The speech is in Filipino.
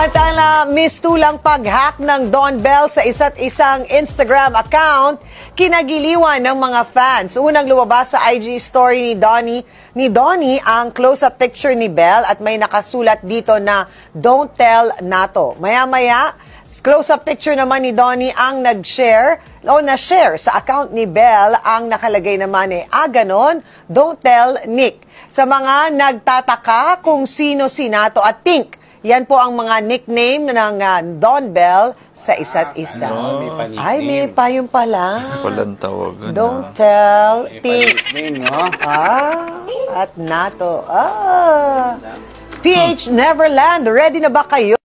Samantala, mistulang pag-hack ng Don Bell sa isa't isang Instagram account, kinagiliwan ng mga fans. Unang lumabas sa IG story ni Donnie, ni Donnie ang close-up picture ni Bell at may nakasulat dito na Don't Tell Nato. Maya-maya, close-up picture naman ni Donnie ang nag-share o na-share sa account ni Bell ang nakalagay naman eh, ah ganon, Don't Tell Nick. Sa mga nagtataka kung sino si Nato at Tink, yan po ang mga nickname ng ah, Don Bell sa isa't isa. Ano, may pa-nickname. Ay, may payong pala. Walang tawagan. Don't ah. tell May pa-nickname, no? Ah, at Nato. Ah. PH Neverland, ready na ba kayo?